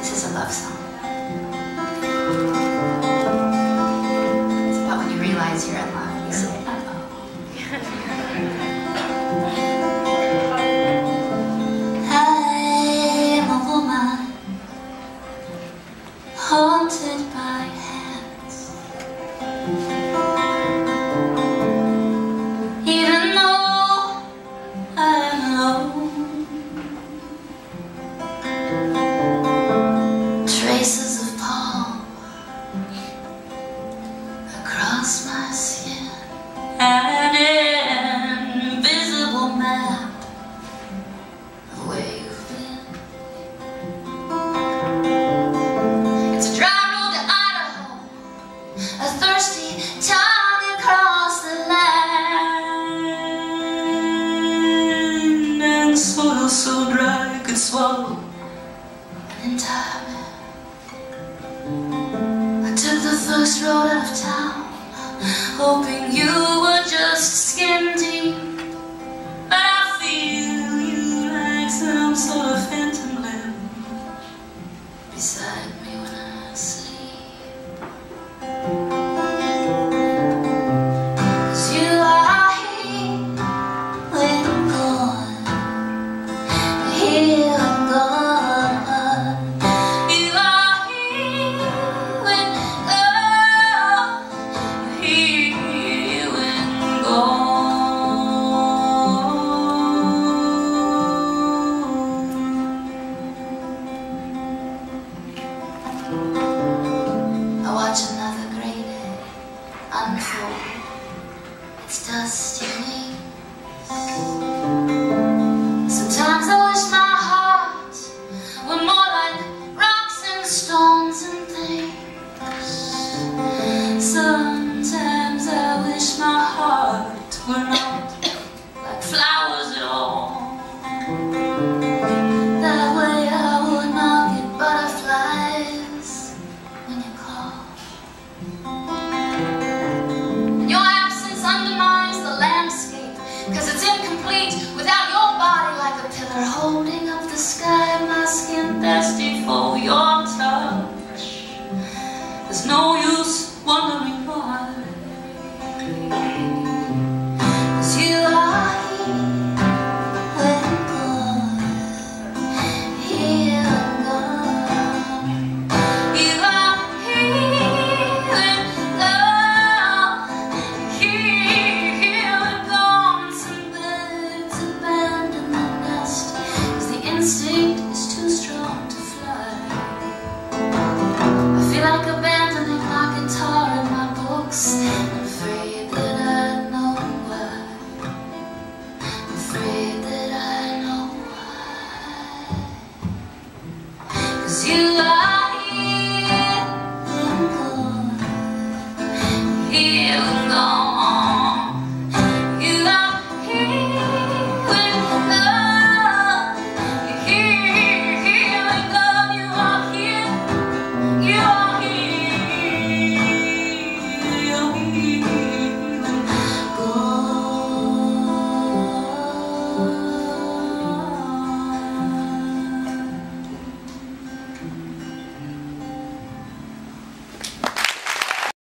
This is a love song. It's about when you realize you're in love. a thirsty tongue across the land, and soil so dry I could swallow In time. I took the first road out of town, hoping you would. Sometimes I wish my heart. Were more like rocks and stones and your touch. There's no You.